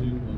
to